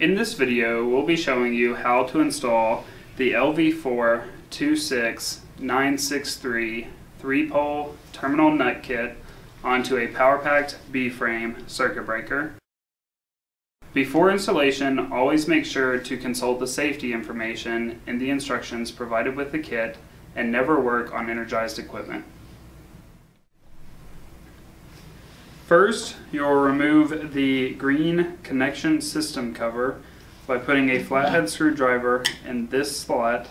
In this video, we'll be showing you how to install the LV4 26963 3-pole terminal nut kit onto a PowerPact B-frame circuit breaker. Before installation, always make sure to consult the safety information in the instructions provided with the kit and never work on energized equipment. First, you'll remove the green connection system cover by putting a flathead screwdriver in this slot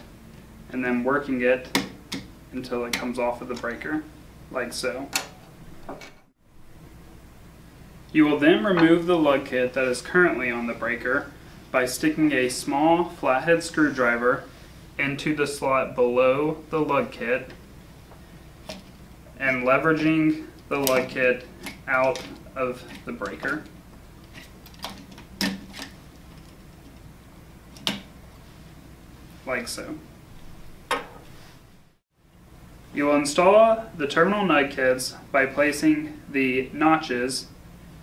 and then working it until it comes off of the breaker, like so. You will then remove the lug kit that is currently on the breaker by sticking a small flathead screwdriver into the slot below the lug kit and leveraging the lug kit out of the breaker. Like so. You will install the terminal nut kits by placing the notches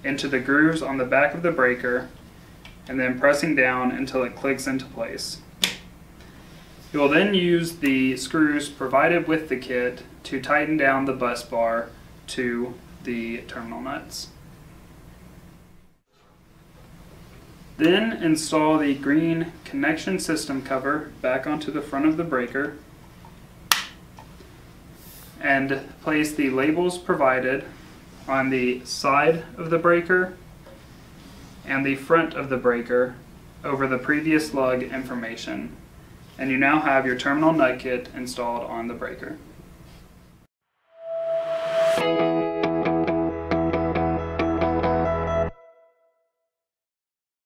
into the grooves on the back of the breaker and then pressing down until it clicks into place. You will then use the screws provided with the kit to tighten down the bus bar to the terminal nuts. Then install the green connection system cover back onto the front of the breaker and place the labels provided on the side of the breaker and the front of the breaker over the previous lug information and you now have your terminal nut kit installed on the breaker.